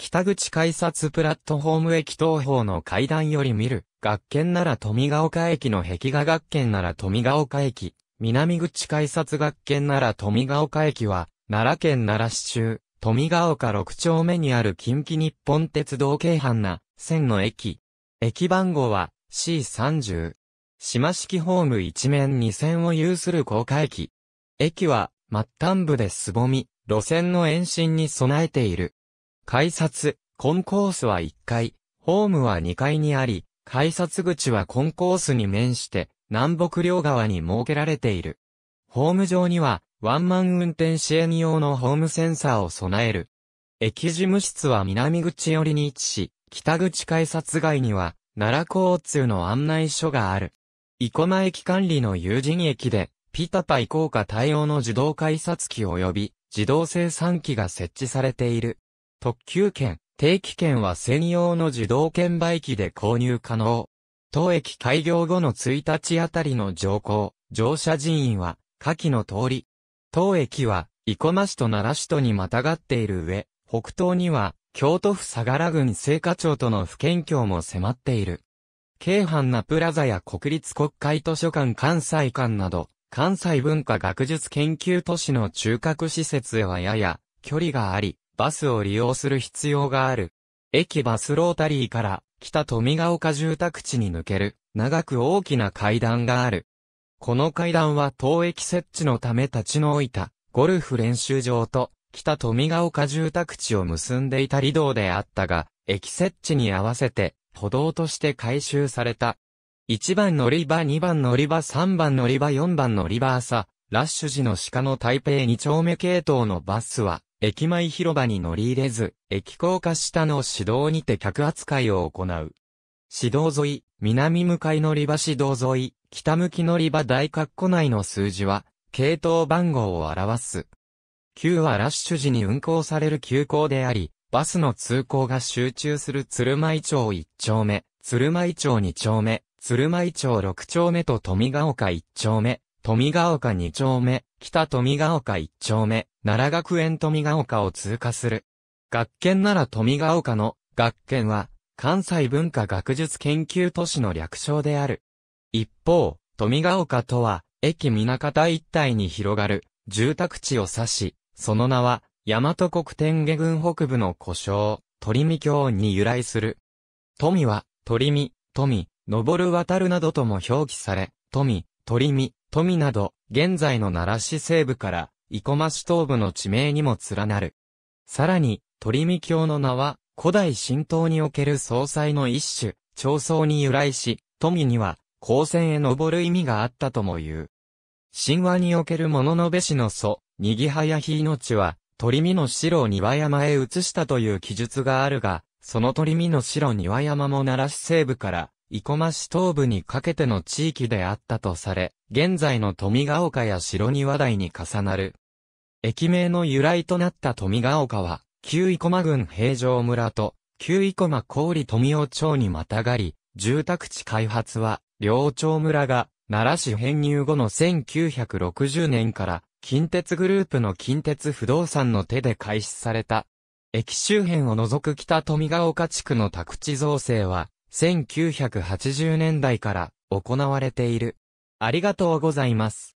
北口改札プラットフォーム駅東方の階段より見る、学研なら富ヶ丘駅の壁画学研なら富ヶ丘駅、南口改札学研なら富ヶ丘駅は、奈良県奈良市中、富ヶ丘6丁目にある近畿日本鉄道京阪な、線の駅。駅番号は C30。島式ホーム一面二線を有する高架駅。駅は末端部で凄み、路線の延伸に備えている。改札、コンコースは1階、ホームは2階にあり、改札口はコンコースに面して、南北両側に設けられている。ホーム上には、ワンマン運転支援用のホームセンサーを備える。駅事務室は南口寄りに位置し、北口改札外には、奈良交通の案内所がある。生駒駅管理の有人駅で、ピタパイ効果対応の自動改札機及び、自動生産機が設置されている。特急券、定期券は専用の自動券売機で購入可能。当駅開業後の1日あたりの乗降、乗車人員は、下記の通り。当駅は、生駒市と奈良市とにまたがっている上、北東には、京都府相良郡聖火町との府県境も迫っている。京阪なプラザや国立国会図書館関西館など、関西文化学術研究都市の中核施設へはやや距離があり、バスを利用する必要がある。駅バスロータリーから北富ヶ丘住宅地に抜ける長く大きな階段がある。この階段は当駅設置のため立ち退いたゴルフ練習場と北富ヶ丘住宅地を結んでいた離道であったが、駅設置に合わせて歩道として改修された。1番乗り場2番乗り場3番乗り場4番乗り場朝、ラッシュ時の鹿の台北2丁目系統のバスは、駅前広場に乗り入れず、駅高架下の指導にて客扱いを行う。指導沿い、南向かい乗り場指導沿い、北向き乗り場大括弧内の数字は、系統番号を表す。9はラッシュ時に運行される急行であり、バスの通行が集中する鶴舞町1丁目、鶴舞町2丁目、鶴舞町6丁目と富ヶ丘1丁目、富ヶ丘2丁目、北富ヶ丘1丁目、奈良学園富ヶ丘を通過する。学研奈良富ヶ丘の学研は、関西文化学術研究都市の略称である。一方、富ヶ丘とは、駅南方一帯に広がる住宅地を指し、その名は、大和国天下郡北部の古称、鳥見京に由来する。富は、鳥見、富、登る渡るなどとも表記され、富、鳥見、富など、現在の奈良市西部から、生駒市東部の地名にも連なる。さらに、鳥見京の名は、古代神道における総裁の一種、長宗に由来し、富には、高専へ登る意味があったとも言う。神話における物のべしの祖、にぎはやひ命は、鳥見の城を庭山へ移したという記述があるが、その鳥見の城庭山も奈良市西部から、生駒市東部にかけての地域であったとされ、現在の富ヶ丘や白庭台に重なる。駅名の由来となった富ヶ丘は、旧生駒郡平城村と、旧生駒郡富尾町にまたがり、住宅地開発は、両町村が、奈良市編入後の1960年から、近鉄グループの近鉄不動産の手で開始された。駅周辺を除く北富ヶ丘地区の宅地造成は、1980年代から行われている。ありがとうございます。